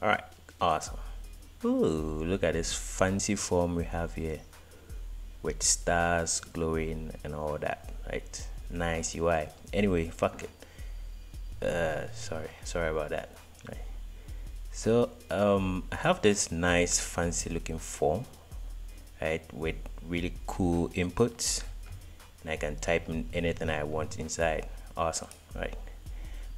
all right awesome. Ooh, look at this fancy form we have here with stars glowing and all that right? Nice UI anyway fuck it. Uh sorry sorry about that. Right. So um I have this nice fancy looking form right with really cool inputs and I can type in anything I want inside. Awesome right?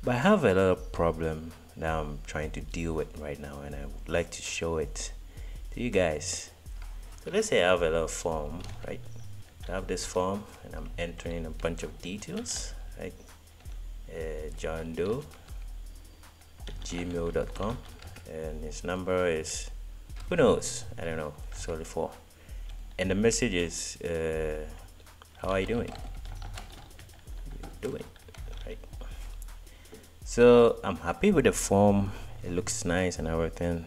But I have a little problem that I'm trying to deal with right now and I would like to show it to you guys. So let's say I have a little form right? I have this form and I'm entering a bunch of details right? Uh, John Doe gmail.com and his number is who knows? I don't know. Solely four and the message is uh, how are you doing? Doing? right so I'm happy with the form. It looks nice and everything.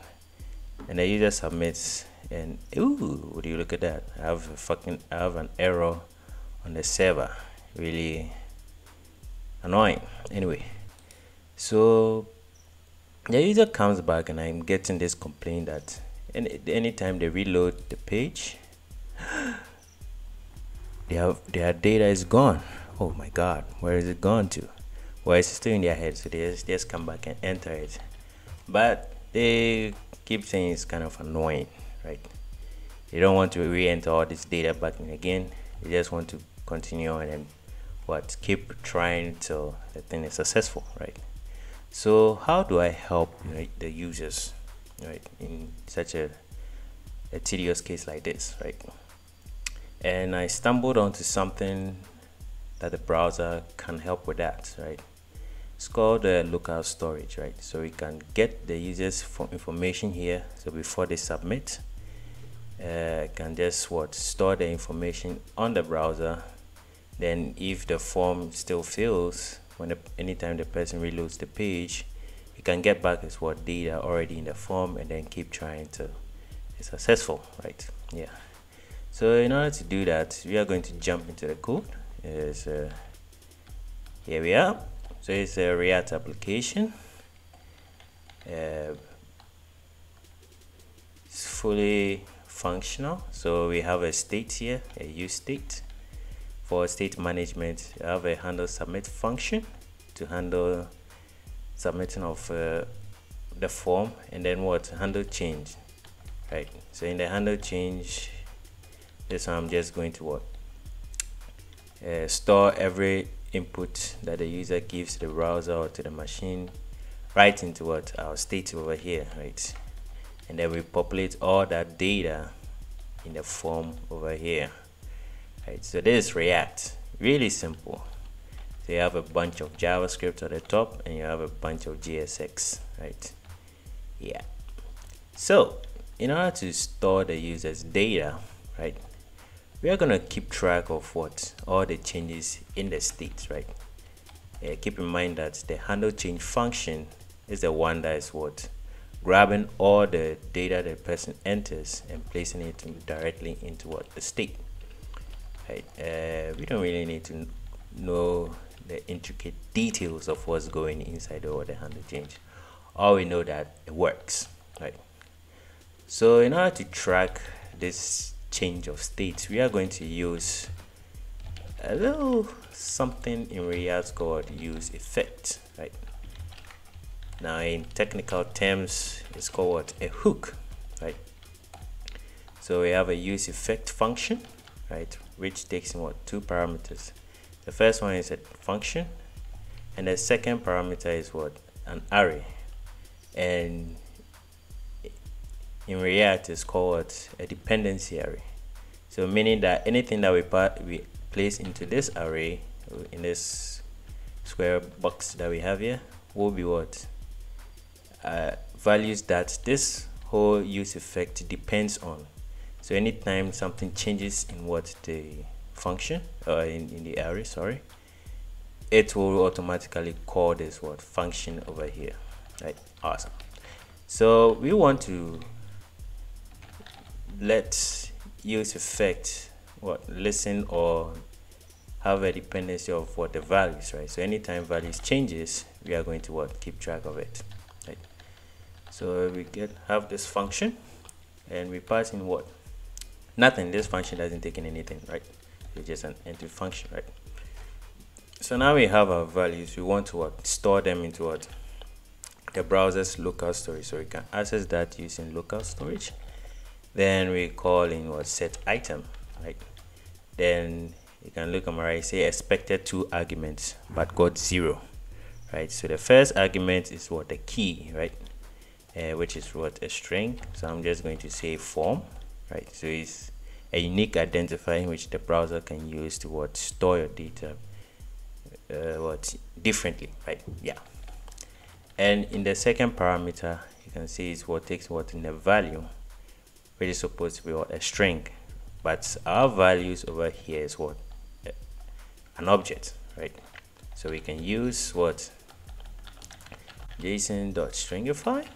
And the user submits and ooh would you look at that? I have a fucking I have an error on the server. Really annoying. Anyway so the user comes back and I'm getting this complaint that any anytime they reload the page their their data is gone. Oh my god where is it gone to well it's still in their head so they just, just come back and enter it. But they keep saying it's kind of annoying right? They don't want to re-enter all this data back in again. They just want to continue on and what keep trying till the thing is successful right? So how do i help right, the users right in such a, a tedious case like this right? And I stumbled onto something that the browser can help with that right it's called uh, local storage right? So we can get the users information here. So before they submit uh, can just what store the information on the browser. Then if the form still fails when the, anytime the person reloads the page you can get back as what data already in the form and then keep trying to be successful right? Yeah. So in order to do that we are going to jump into the code. Is uh, here we are so it's a react application. Uh, it's fully functional. So we have a state here a use state. For state management I have a handle submit function to handle submitting of uh, the form and then what? Handle change right? So in the handle change this I'm just going to what? Uh, store every input that the user gives to the browser or to the machine right into what our state over here right? And then we populate all that data in the form over here right? So this is react really simple. So you have a bunch of javascript at the top and you have a bunch of JSX right? Yeah. So in order to store the user's data right we are going to keep track of what all the changes in the state right? Uh, keep in mind that the handle change function is the one that is what? Grabbing all the data the person enters and placing it directly into what? The state right? Uh, we don't really need to know the intricate details of what's going inside the handle change. All we know that it works right? So in order to track this change of state we are going to use a little something in React called use effect right? Now in technical terms it's called a hook right? So we have a use effect function right? Which takes in what? Two parameters. The first one is a function and the second parameter is what? An array. And in React is called a dependency array. So meaning that anything that we we place into this array in this square box that we have here will be what uh, values that this whole use effect depends on. So anytime something changes in what the function or uh, in, in the array, sorry, it will automatically call this what function over here. Right, awesome. So we want to let use effect what listen or have a dependency of what the values right? So anytime values changes we are going to what keep track of it right? So we get have this function and we pass in what? Nothing. This function doesn't take in anything right? It's just an empty function right? So now we have our values. We want to what store them into what the browser's local storage. So we can access that using local storage then we call in what set item right? Then you can look at my right say expected two arguments but got zero right? So the first argument is what the key right? Uh, which is what a string. So i'm just going to say form right? So it's a unique identifier which the browser can use to what store your data uh, what differently right? Yeah. And in the second parameter you can see it's what takes what in the value which is supposed to be what? A string. But our values over here is what? An object right? So we can use what? Json.stringify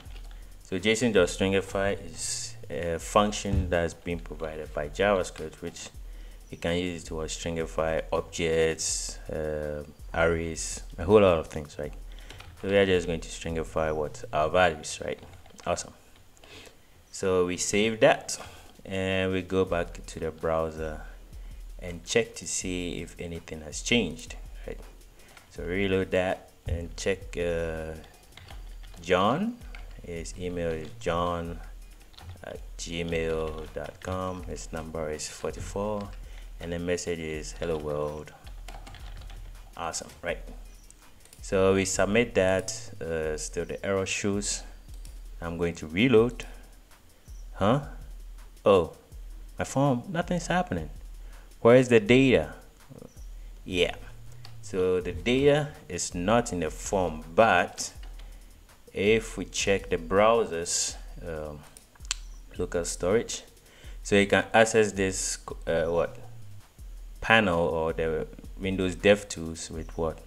so json.stringify is a function that's being provided by javascript which you can use to stringify objects uh, arrays a whole lot of things right? So we are just going to stringify what? Our values right? Awesome so we save that and we go back to the browser and check to see if anything has changed right? So reload that and check uh, John. His email is john at gmail.com his number is 44 and the message is hello world. Awesome right? So we submit that uh, still the error shows. I'm going to reload huh? Oh my form nothing's happening. Where is the data? Yeah. So the data is not in the form but if we check the browsers um, local storage so you can access this uh, what? Panel or the windows devtools with what?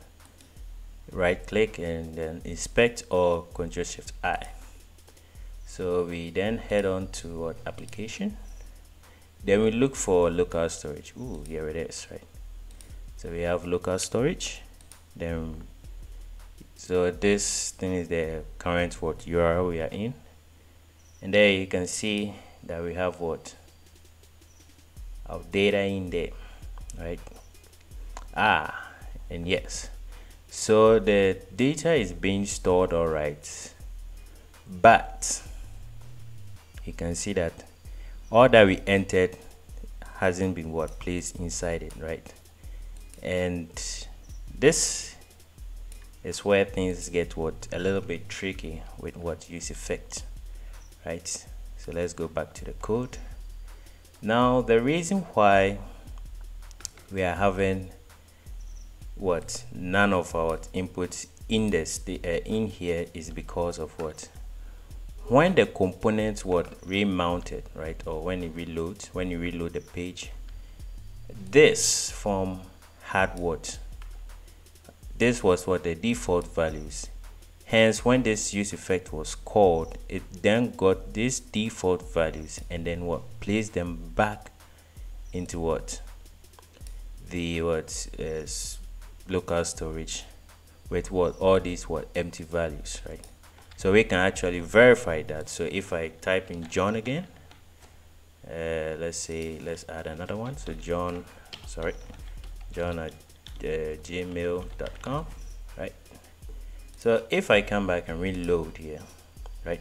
Right click and then inspect or control shift i so we then head on to what application? Then we look for local storage. Ooh, here it is right. So we have local storage. Then so this thing is the current what url we are in. And there you can see that we have what? Our data in there right? Ah and yes. So the data is being stored all right. But you can see that all that we entered hasn't been what placed inside it right? And this is where things get what a little bit tricky with what use effect right? So let's go back to the code. Now the reason why we are having what none of our inputs in this the, uh, in here is because of what when the components were remounted right or when it reloads when you reload the page this form had what? This was what the default values. Hence when this use effect was called it then got these default values and then what? Placed them back into what? The what is local storage with what? All these what? Empty values right so we can actually verify that. So if I type in John again uh, let's say let's add another one. So John sorry John at uh, gmail.com right? So if I come back and reload here right?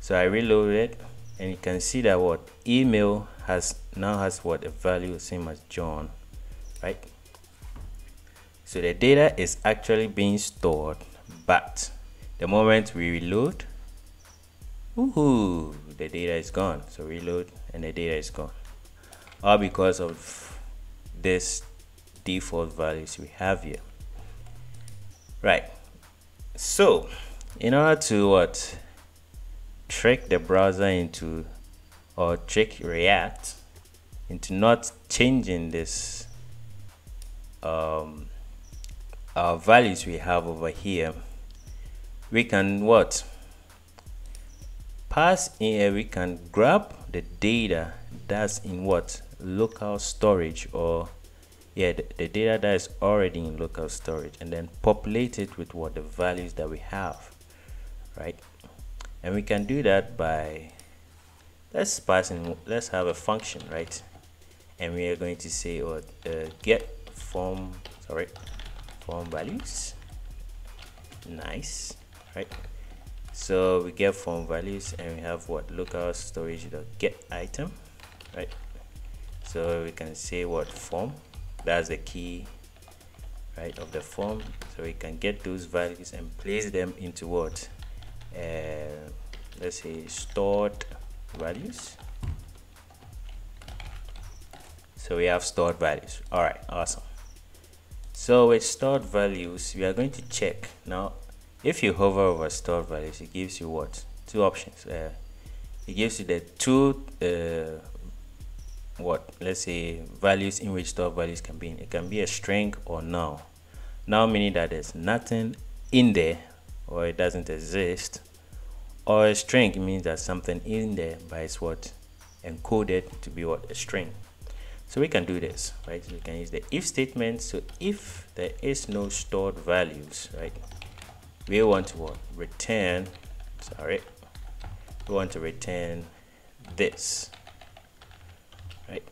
So I reload it and you can see that what email has now has what a value same as John right? So the data is actually being stored but the moment we reload woohoo the data is gone. So reload and the data is gone. All because of this default values we have here. Right. So in order to what? Trick the browser into or trick react into not changing this um, our values we have over here we can what? Pass in here we can grab the data that's in what? Local storage or yeah the, the, data that is already in local storage and then populate it with what the values that we have right? And we can do that by let's pass in let's have a function right? And we are going to say or uh, get form sorry form values. Nice right? So we get form values and we have what local storage dot get item right? So we can say what form that's the key right of the form. So we can get those values and place them into what? Uh, let's say stored values. So we have stored values. All right awesome. So with stored values we are going to check. Now if you hover over stored values it gives you what? Two options. Uh, it gives you the two uh, what? Let's say values in which stored values can be in. it can be a string or null. Null meaning that there's nothing in there or it doesn't exist. Or a string means that something in there but it's what? Encoded to be what? A string. So we can do this right? We can use the if statement. So if there is no stored values right we want to what return sorry we want to return this. Right?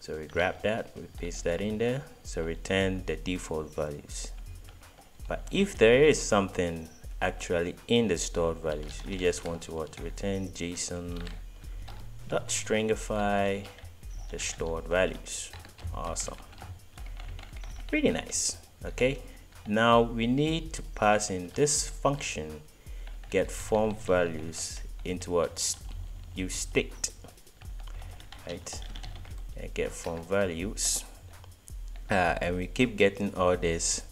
So we grab that we paste that in there. So return the default values. But if there is something actually in the stored values we just want to what? Return json dot stringify the stored values. Awesome. Pretty nice okay now we need to pass in this function get form values into what use state right? And get form values. Uh, and we keep getting all these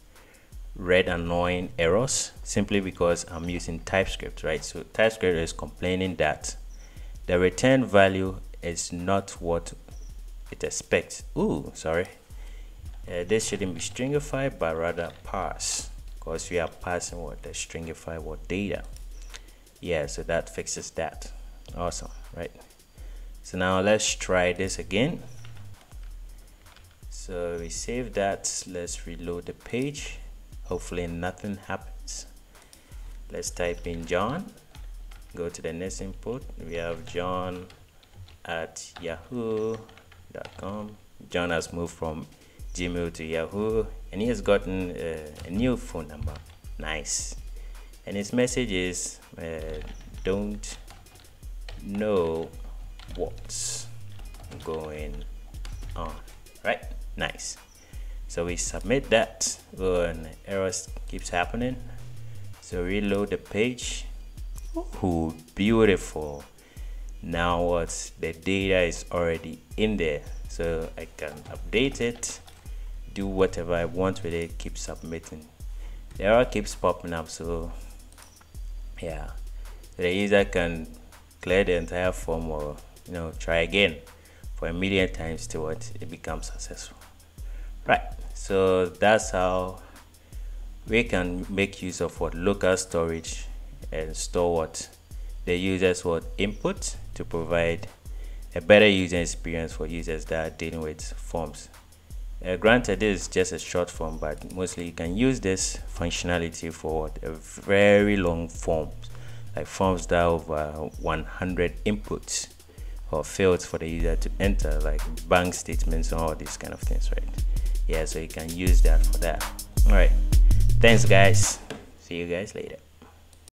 red annoying errors simply because I'm using TypeScript right? So TypeScript is complaining that the return value is not what it expects. Ooh sorry uh, this shouldn't be stringified but rather parse because we are passing what the stringify what data. Yeah so that fixes that. Awesome right? So now let's try this again. So we save that. Let's reload the page. Hopefully nothing happens. Let's type in John. Go to the next input. We have John at yahoo.com John has moved from Gmail to Yahoo and he has gotten uh, a new phone number. Nice. And his message is uh, don't know what's going on. Right? Nice. So we submit that oh, and errors keeps happening. So reload the page. Ooh, beautiful. Now what the data is already in there. So I can update it do whatever I want with it keep submitting. The error keeps popping up so yeah. The user can clear the entire form or you know try again for a million times till what it becomes successful. Right so that's how we can make use of what local storage and store what the users what input to provide a better user experience for users that are dealing with forms uh, granted, this is just a short form, but mostly you can use this functionality for what, a very long form, like forms that over 100 inputs or fields for the user to enter, like bank statements and all these kind of things, right? Yeah, so you can use that for that. All right, thanks, guys. See you guys later.